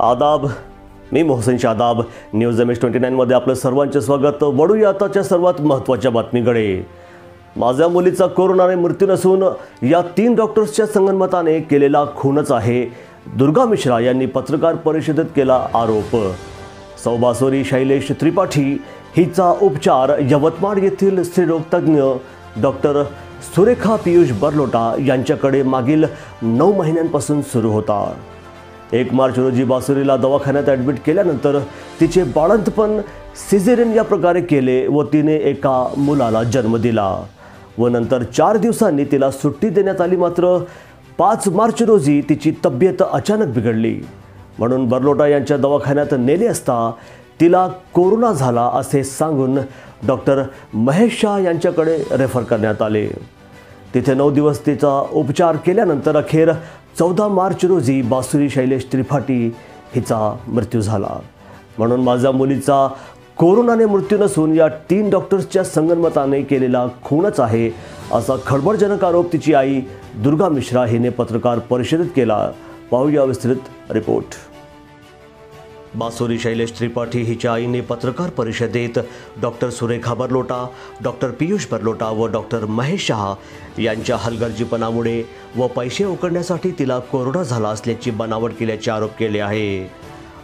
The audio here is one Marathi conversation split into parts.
आदाब. मी Mohsin Shadab news M S twenty नाईनमध्ये आपलं सर्वांचे स्वागत. वडूया आताच्या सर्वात महत्त्वाच्या बातमीकडे. माझ्या मुलीचा कोरोनाने मृत्यू नसून या तीन डॉक्टर्सच्या संगनमताने केलेला खूनच आहे. दुर्गा मिश्रा यांनी पत्रकार परिषदेत केला आरोप. सौबासोरी शैलेश त्रिपाठी हिचा उपचार यवतमाळ येथील स्त्रीरोगतज्ञ डॉक्टर सुरेखा पियुष बर्लोटा यांच्याकडे मागील नऊ महिन्यांपासून सुरू होता. एक मार्च रोजी बासुरीला दवाखान्यात ॲडमिट केल्यानंतर तिचे बाळंतपण सिझेरियन या प्रकारे केले व तिने एका मुलाला जन्म दिला. व नंतर चार दिवसांनी तिला सुट्टी देण्यात आली मात्र पाच मार्च रोजी तिची तब्येत अचानक बिघडली. म्हणून बर्लोटा यांच्या दवाखान्यात नेले असता तिला कोरोना झाला असे सांगून डॉक्टर महेश शाह यांच्याकडे रेफर करण्यात आले. तिथे नऊ दिवस तिचा उपचार केल्यानंतर अखेर चौदा मार्च रोजी बासुरी शैलेश त्रिपाठी हिचा मृत्यू झाला. म्हणून माझ्या मुलीचा कोरोनाने मृत्यू नसून या तीन डॉक्टर्सच्या संगनमताने केलेला खूनच आहे असा खळबळजनक आरोप तिची आई दुर्गा मिश्रा हिने पत्रकार परिषदेत केला. पाहूया विस्तृत रिपोर्ट. बासुरी शैलेश त्रिपाठी हिच्या आईने पत्रकार परिषदेत डॉक्टर सुरेखा बरलोटा डॉक्टर पियुष बरलोटा व डॉक्टर महेश शहा यांच्या हलगर्जीपणामुळे व पैसे उकळण्यासाठी तिला कोरोना झाला असल्याची बनावट केल्याचे आरोप केले आहे.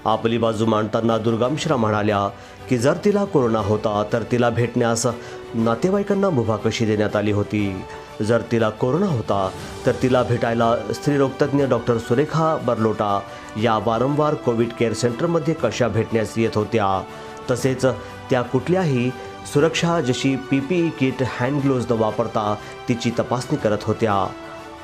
आपली बाजू मांडताना दुर्गामिश्रा म्हणाल्या की जर तिला कोरोना होता तर तिला भेटण्यास नातेवाईकांना मुभा कशी देण्यात आली होती? जर तिला कोरोना होता तर तिला भेटायला स्त्रीरोगतज्ञ डॉक्टर सुरेखा बरलोटा या वारंवार कोविड केअर सेंटरमध्ये कशा भेटण्यास येत होत्या? तसेच त्या कुठल्याही सुरक्षा जशी P P E kit hand gloves न वापरता तिची तपासणी करत होत्या.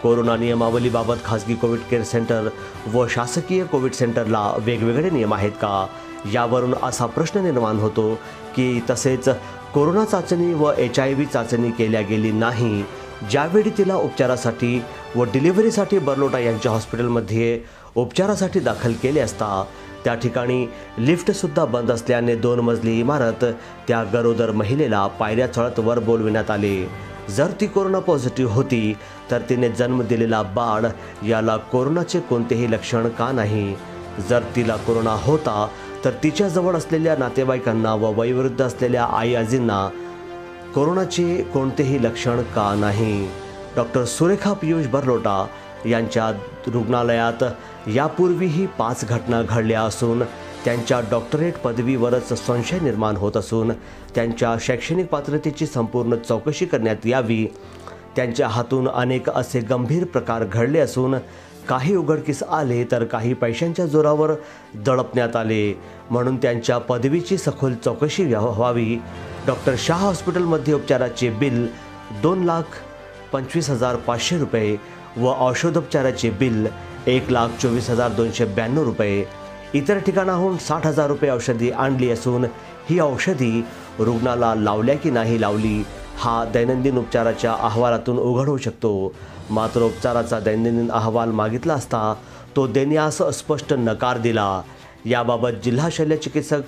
कोरोना नियमावलीबाबत खाजगी कोविड केअर सेंटर व शासकीय कोविड सेंटरला वेगवेगळे नियम आहेत का? यावरून असा प्रश्न निर्माण होतो की तसेच कोरोना चाचणी व एच आय व्ही चाचणी केल्या गेली नाही ज्यावेळी तिला उपचारासाठी व डिलिव्हरीसाठी बर्लोटा यांच्या हॉस्पिटलमध्ये उपचारासाठी दाखल केले असता त्या ठिकाणी लिफ्टसुद्धा बंद असल्याने दोन मजली इमारत त्या गरोदर महिलेला पायऱ्या चढत वर बोलविण्यात आले. जर ती कोरोना पॉझिटिव्ह होती तर तिने जन्म दिलेला बाळ याला कोरोनाचे कोणतेही लक्षण का नाही? जर तिला कोरोना होता तर तिच्याजवळ असलेल्या नातेवाईकांना व वयोवृद्ध असलेल्या आई आजींना कोरोनाचे कोणतेही लक्षण का नाही? डॉक्टर सुरेखा पियुष बरलोटा यांच्या रुग्णालयात यापूर्वीही पाच घटना घडल्या असून त्यांच्या डॉक्टरेट पदवीवरच संशय निर्माण होत असून त्यांच्या शैक्षणिक पात्रतेची संपूर्ण चौकशी करण्यात यावी. त्यांच्या हातून अनेक असे गंभीर प्रकार घडले असून काही उघडकीस आले तर काही पैशांच्या जोरावर दडपण्यात आले. म्हणून त्यांच्या पदवीची सखोल चौकशी व्हावी. डॉक्टर शाह हॉस्पिटलमध्ये उपचाराचे बिल दोन लाख पंचवीस हजार पाचशे रुपये व औषधोपचाराचे बिल एक लाख चोवीस हजार दोनशे ब्याण्णव रुपये. इतर ठिकाणाहून साठ हजार रुपये औषधी आणली असून ही औषधी रुग्णाला लावल्या की नाही लावली हा दैनंदिन उपचाराच्या अहवालातून उघड होऊ शकतो. मात्र उपचाराचा दैनंदिन अहवाल मागितला असता तो देण्यास स्पष्ट नकार दिला. याबाबत जिल्हा शल्य चिकित्सक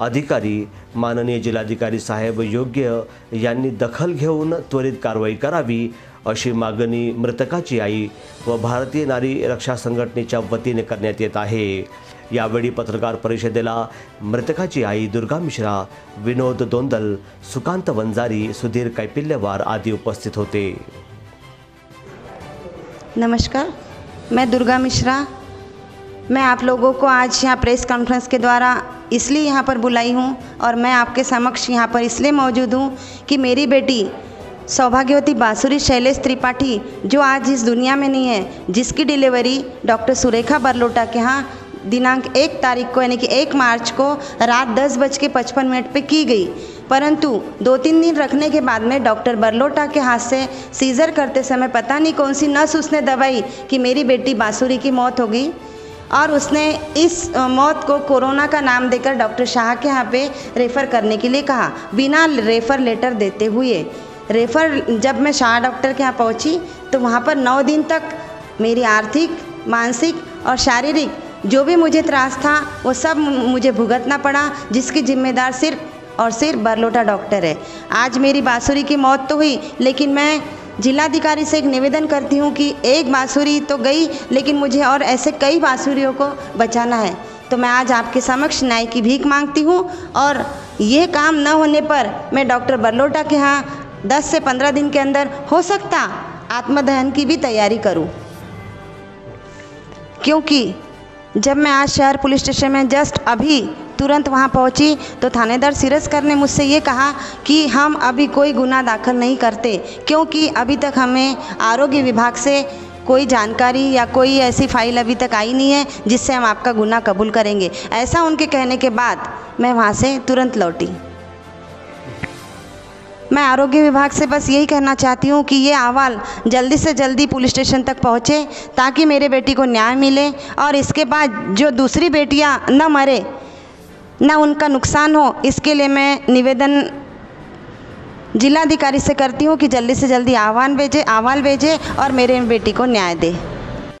अधिकारी माननीय जिल्हाधिकारी साहेब योग्य यांनी दखल घेऊन त्वरित कारवाई करावी अशी मागणी मृतकाची आई व भारतीय नारी रक्षा संघटनेच्या वतीने करण्यात येत आहे. यावेळी पत्रकार परिषदेला मृतकाची आई दुर्गा मिश्रा विनोद दोंदल सुकांत वंजारी सुधीर कैपिल्यवार आदी उपस्थित होते. नमस्कार मैं दुर्गा मिश्रा मैं आप लोगों को आज यहाँ प्रेस कॉन्फ्रेंस के द्वारा इसलिए यहाँ पर बुलाई हूँ और मैं आपके समक्ष यहाँ पर इसलिए मौजूद हूँ कि मेरी बेटी सौभाग्यवती बासुरी शैलेश त्रिपाठी, जो आज इस दुनिया में नहीं है, जिसकी डिलीवरी डॉक्टर सुरेखा बरलोटा के यहाँ दिनांक एक तारीख को, यानी कि एक मार्च को रात दस बज के पचपन मिनट पर की गई। परंतु दो तीन दिन रखने के बाद में डॉक्टर बरलोटा के हाथ से सीज़र करते समय पता नहीं कौन सी नस उसने दबाई कि मेरी बेटी बांसुरी की मौत हो गई। और उसने इस मौत को कोरोना का नाम देकर डॉक्टर शाह के यहाँ पे रेफ़र करने के लिए कहा। बिना रेफ़र लेटर देते हुए। रेफ़र, जब मैं शाह डॉक्टर के यहाँ पहुँची तो वहाँ पर नौ दिन तक मेरी आर्थिक, मानसिक और शारीरिक जो भी मुझे त्रास था, वो सब मुझे भुगतना पड़ा, जिसकी जिम्मेदार सिर्फ़ और सिर्फ़ बरलोटा डॉक्टर है। आज मेरी बाँसुरी की मौत तो हुई, लेकिन मैं जिलाधिकारी से एक निवेदन करती हूँ कि एक बांसुरी तो गई, लेकिन मुझे और ऐसे कई बांसुरियों को बचाना है। तो मैं आज आपके समक्ष न्याय की भीख मांगती हूँ और ये काम न होने पर मैं डॉक्टर बरलोटा के यहाँ 10 से 15 दिन के अंदर हो सकता आत्मदहन की भी तैयारी करूँ। क्योंकि जब मैं आज शहर पुलिस स्टेशन में जस्ट अभी तुरंत वहाँ पहुँची तो थानेदार सिरस्कर ने मुझसे ये कहा कि हम अभी कोई गुना दाखिल नहीं करते, क्योंकि अभी तक हमें आरोग्य विभाग से कोई जानकारी या कोई ऐसी फ़ाइल अभी तक आई नहीं है जिससे हम आपका गुना कबूल करेंगे। ऐसा उनके कहने के बाद मैं वहाँ से तुरंत लौटी। मैं आरोग्य विभाग से बस यही कहना चाहती हूँ कि ये अहवाल जल्दी से जल्दी पुलिस स्टेशन तक पहुँचे, ताकि मेरे बेटी को न्याय मिले और इसके बाद जो दूसरी बेटियाँ न मरे न उनका नुकसान हो इसके लिए मैं निवेदन जिलाधिकारी से करती हूँ कि जल्दी से जल्दी आह्वान भेजे अहवाल भेजे और मेरे बेटी को न्याय दे।